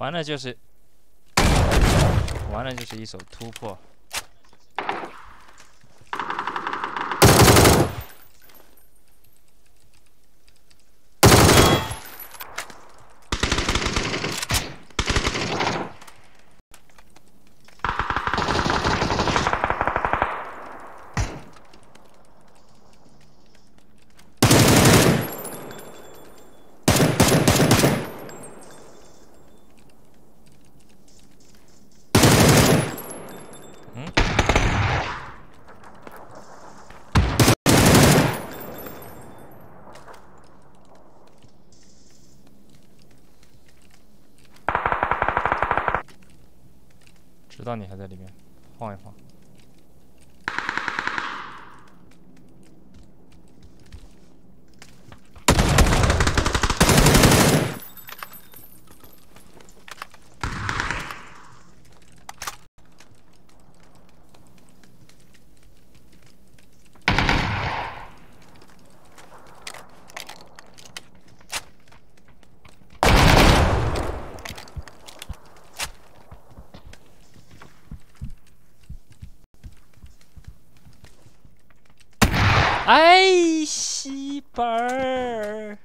完了就是，完了就是一手突破。知道你还在里面，晃一晃。哎，西本儿。